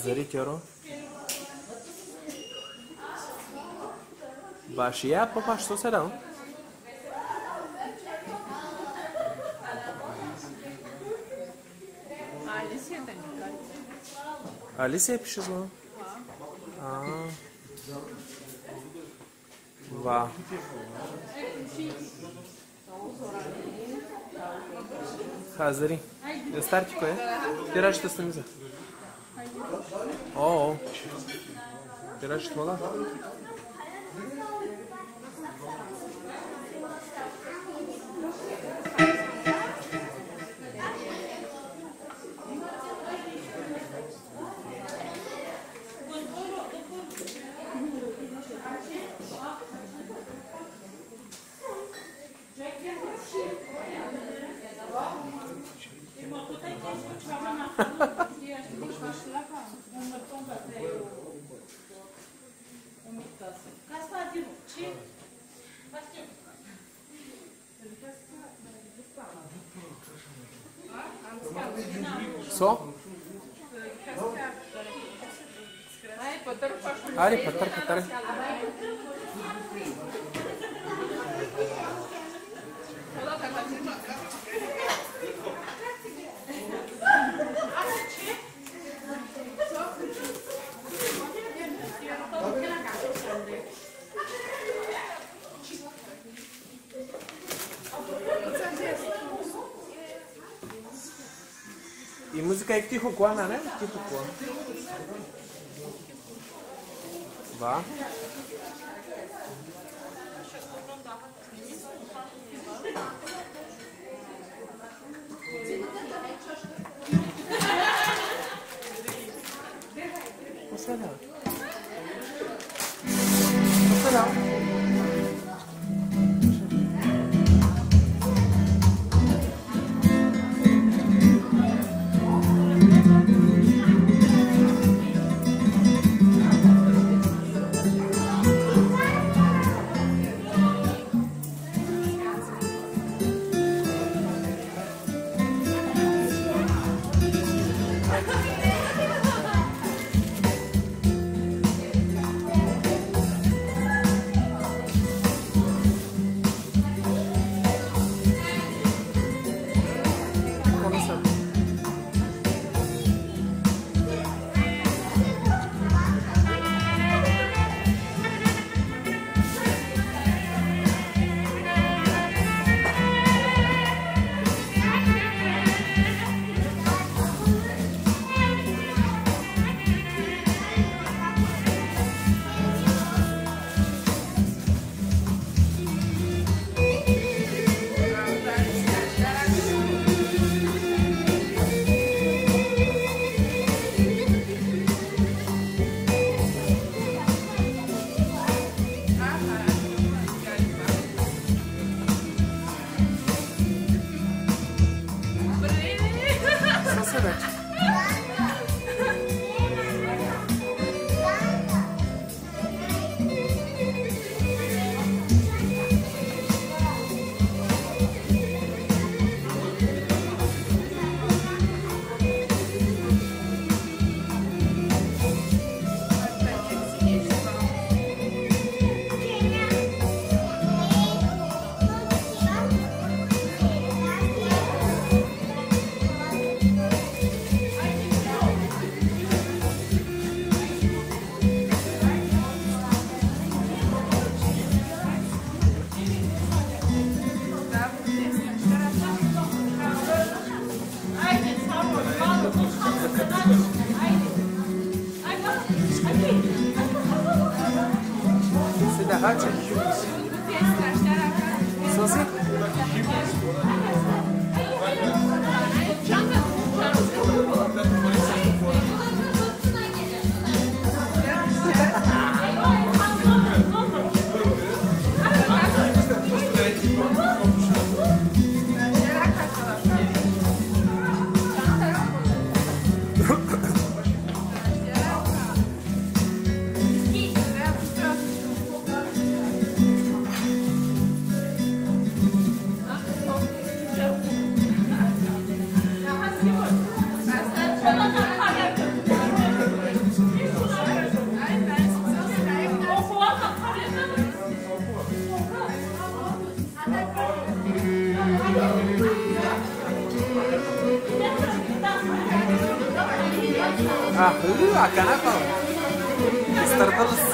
قرض دارید یارو باشی یا پا پاش تو سلام آلیسی پیش از ما وا خازری دستار کی کوه؟ دیراش دست Oo. Biraz tutmalar. Só? सौ अरे पत्थर पत्थर पत्थर Dneska je v Tichuquana, ne? V Tichuquana. Dva. Uh, acá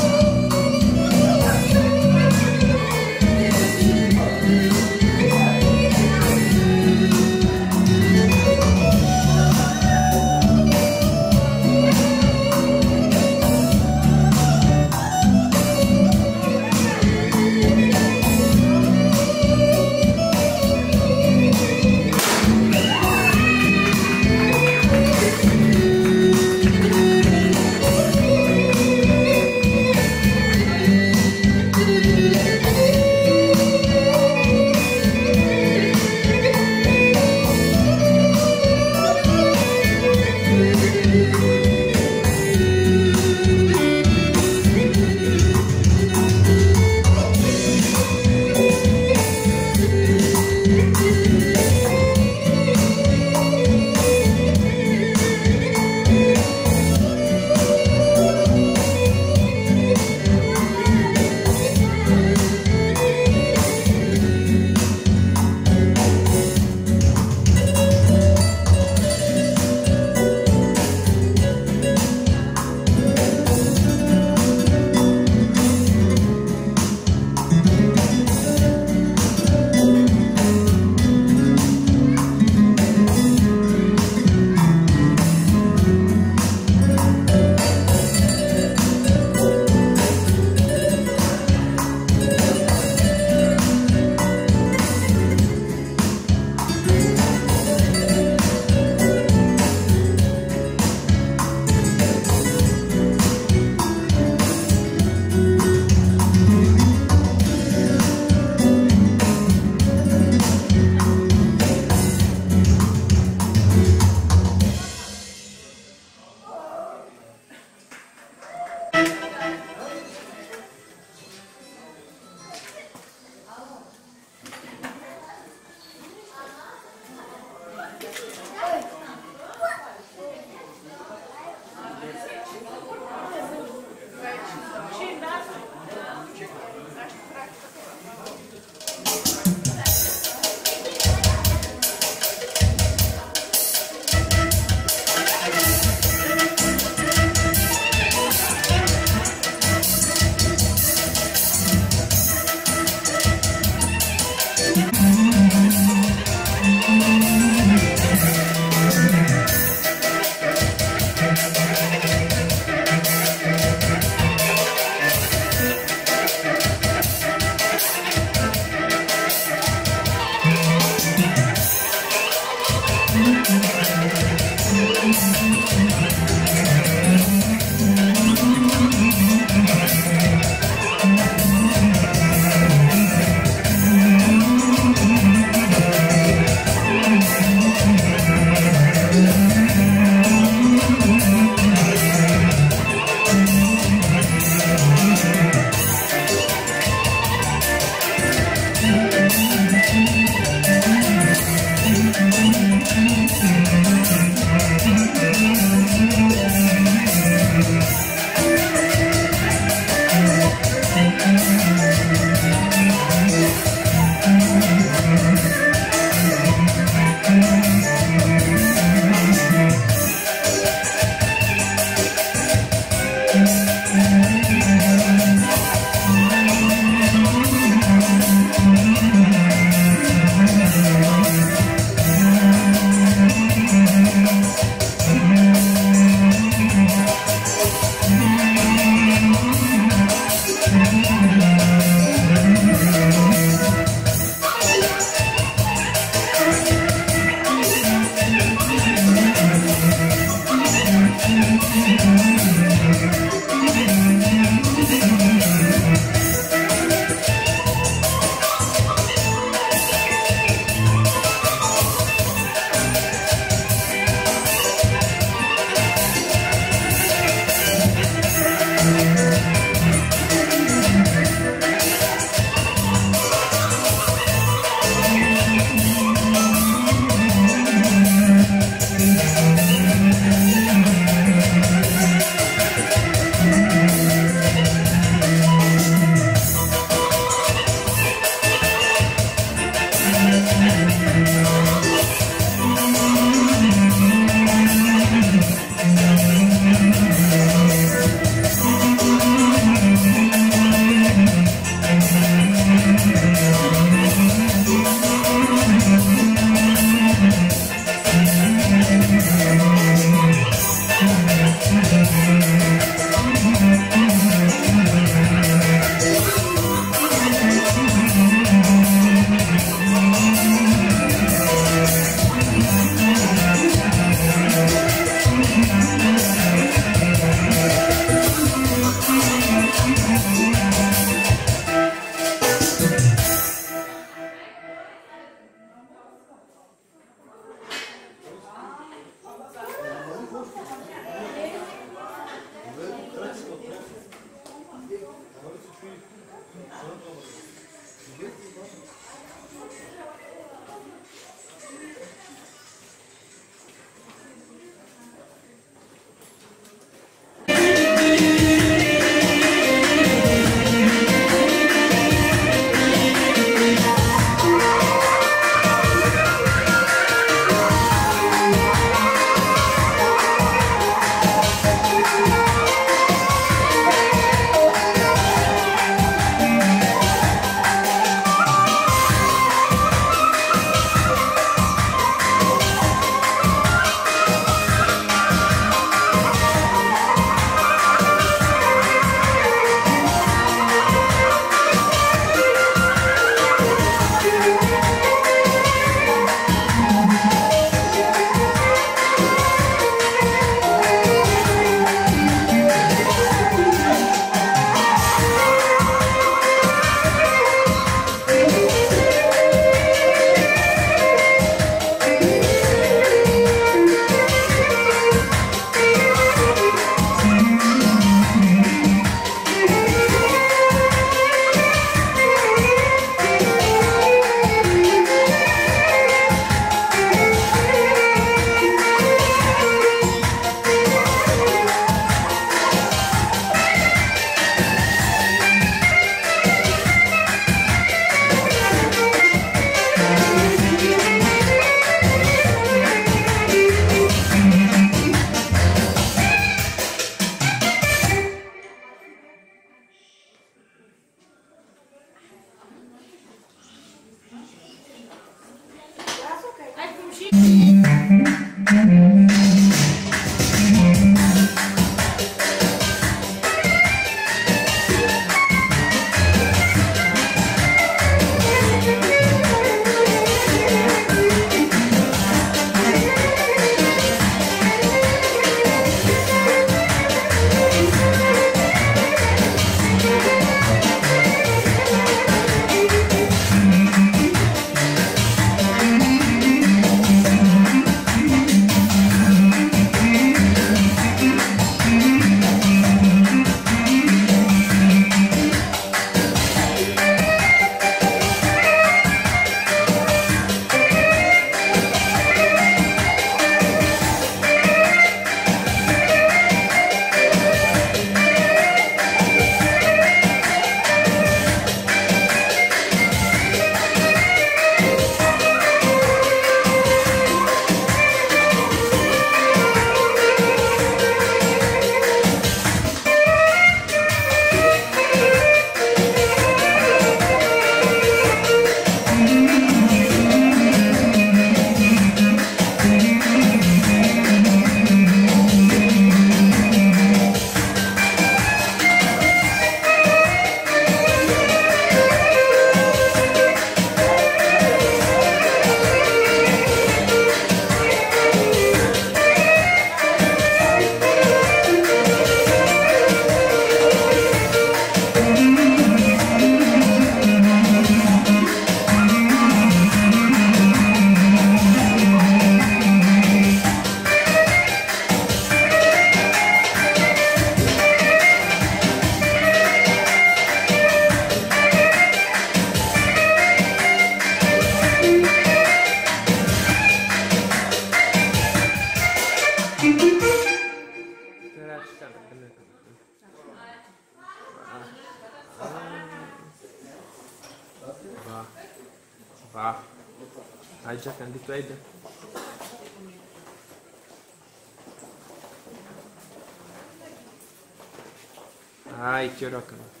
協力の。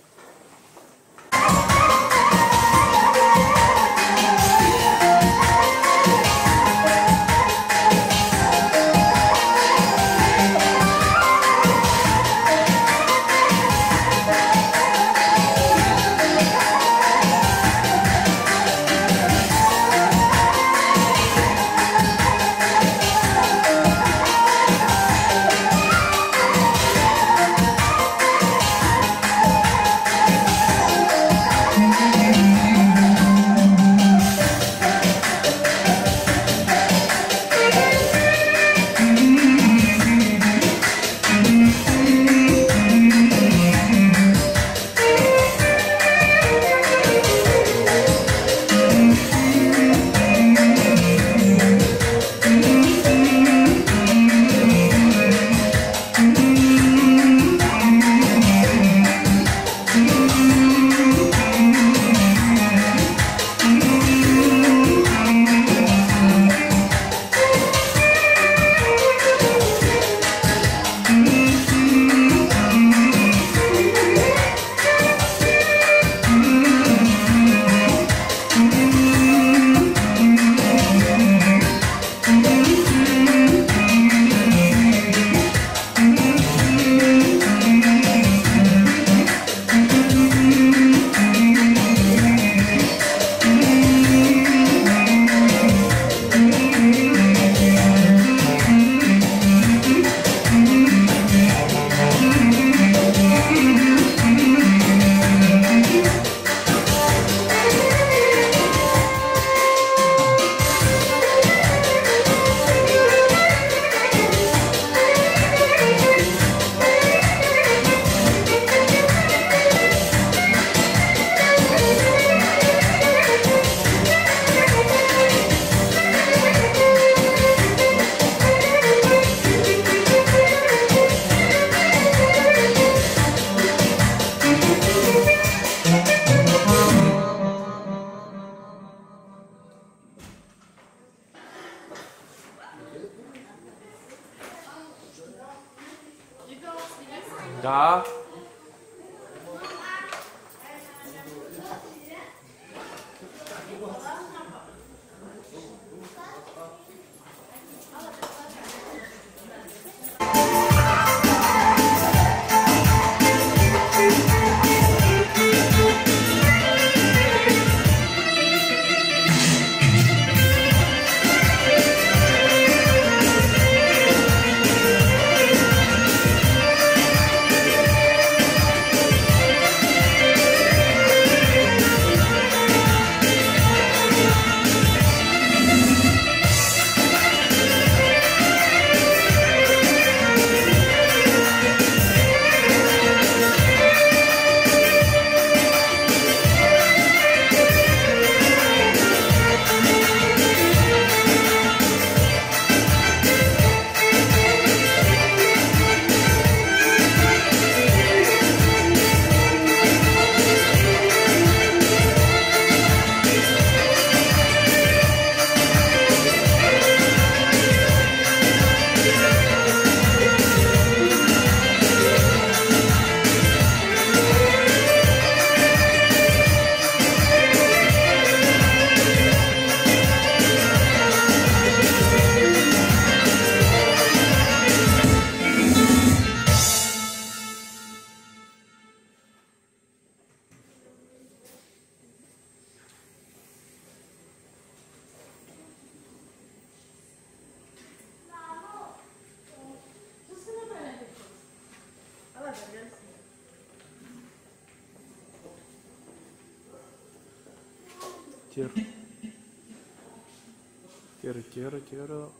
diyorum diyorum.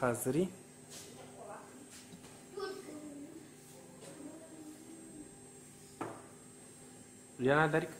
Hazri. Liana Derek.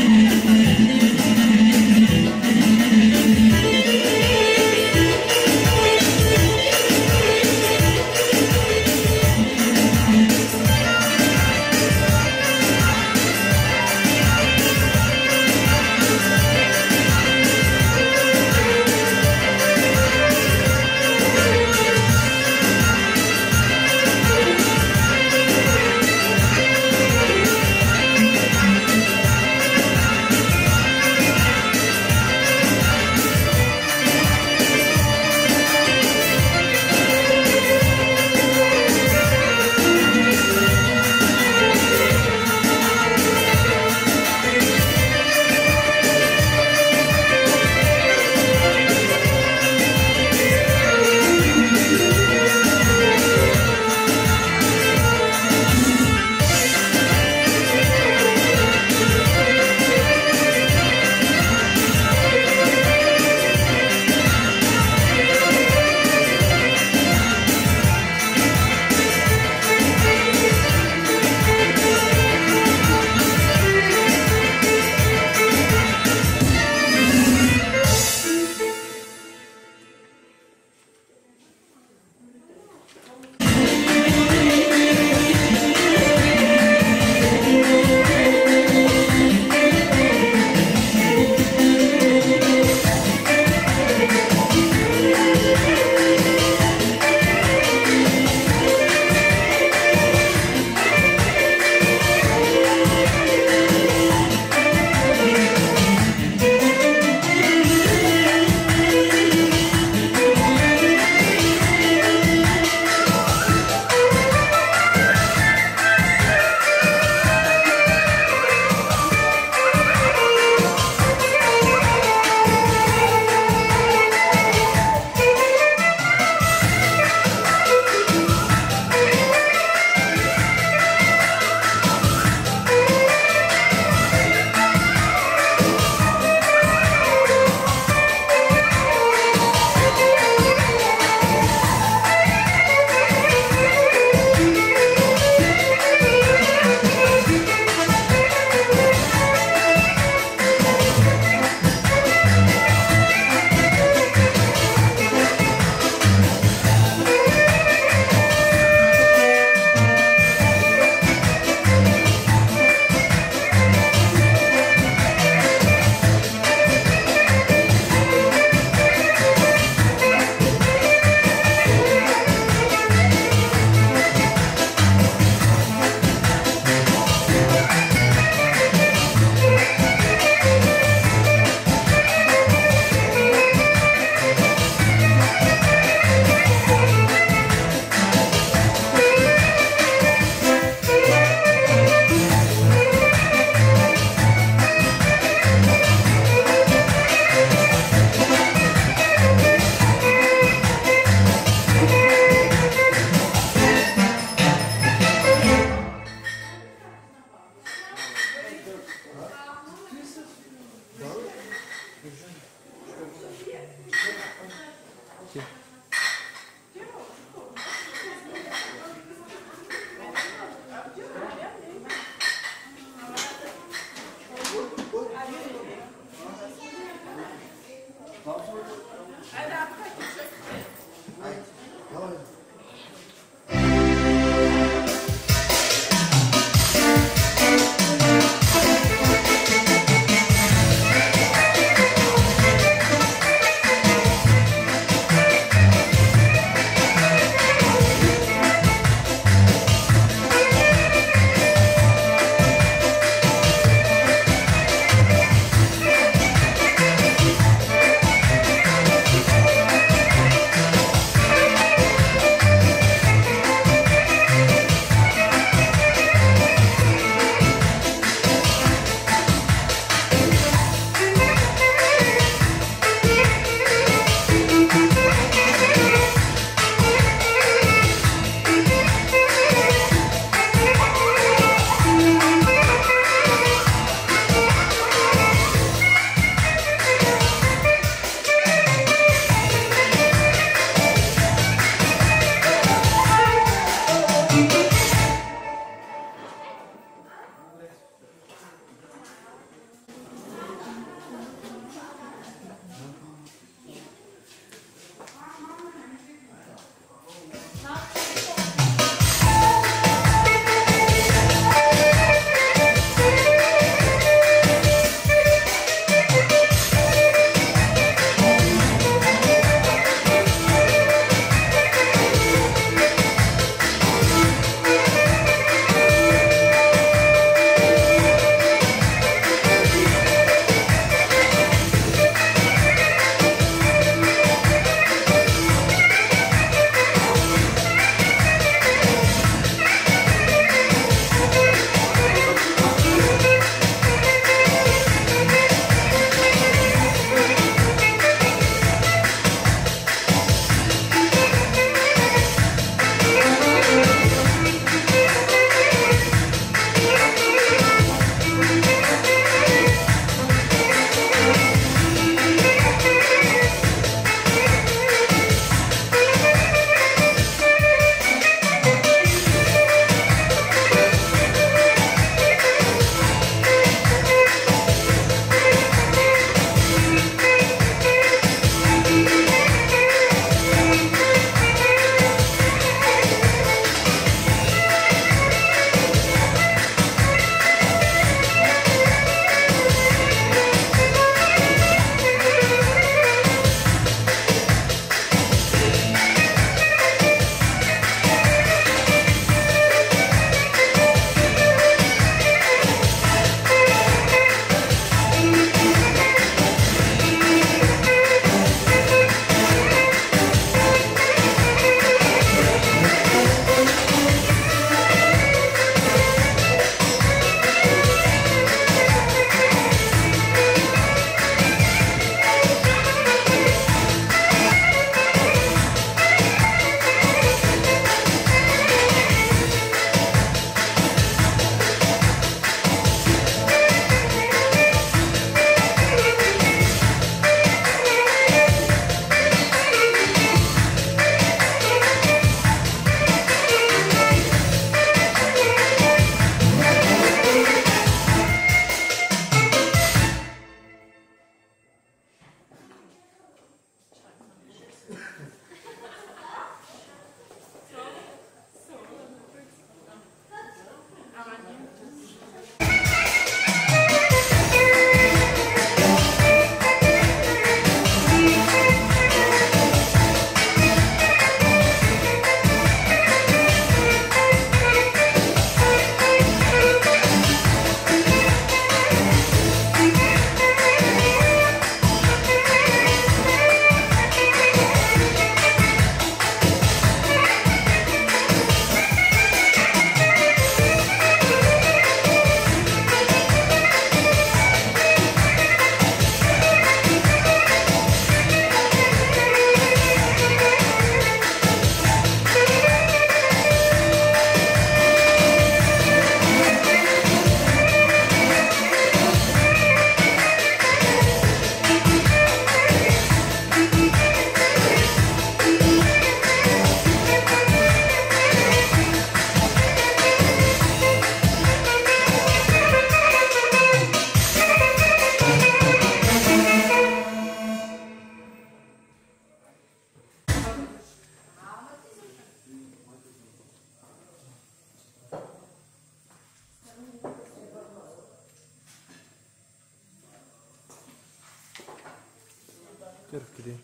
Türkiye'de.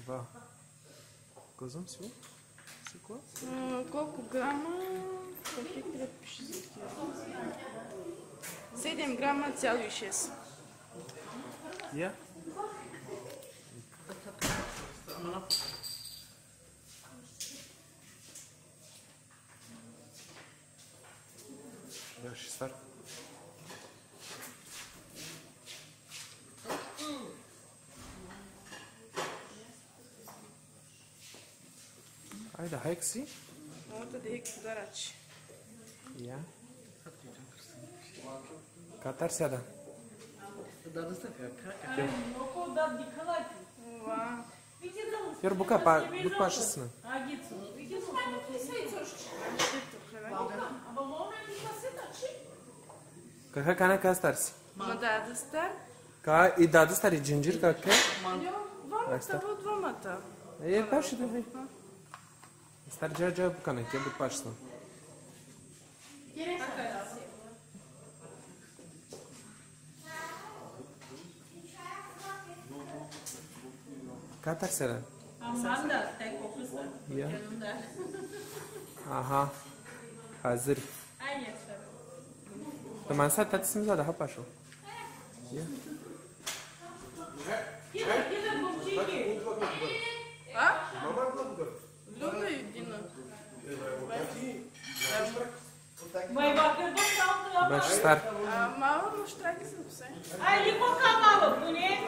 Два. Казвам си, го. клас? Колко грама? Какви трябва ще? 7 грама цяло и 6. Я? Yeah. Айде, хайк си. Моята да е дарачи. Я. Катар сяда. Много да дикалати. Това. Видимо, Йор бука, па, бук пашısını. А гицу. Видимо, не се изоще. Ама моме ти се тачи. Kaka kana kastarsi. Ма да, да Starczy działa bukanek, ja bym patrzę. Katar sera. Aman da tek. Ya. Aha. Hazır. Aynen. Tamam sen tatlısını daha paşo. Ya. Mãe, bakır bu saltıya Başlar. Mama müşteri misin sen? Ay, liko kamalı bonito ne?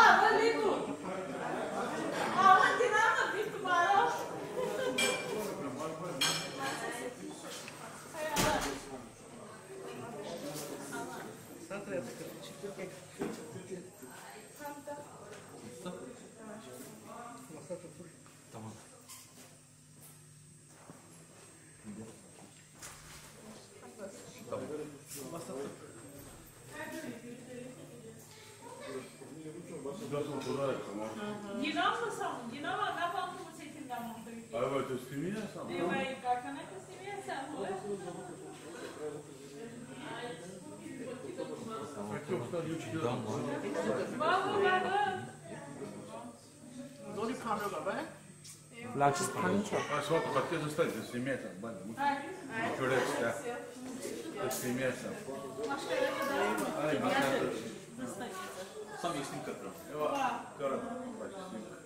lá bu ne bu? Allah, dinamı bir kumara. Satır yaptık. Çıkıyor kek. Laçız paninço. А вот хотел стать стремиться, банда. Чурек, да. Стремиться. Ай, мата. Сам я снимка отправил. Эва, кара, почти снимка.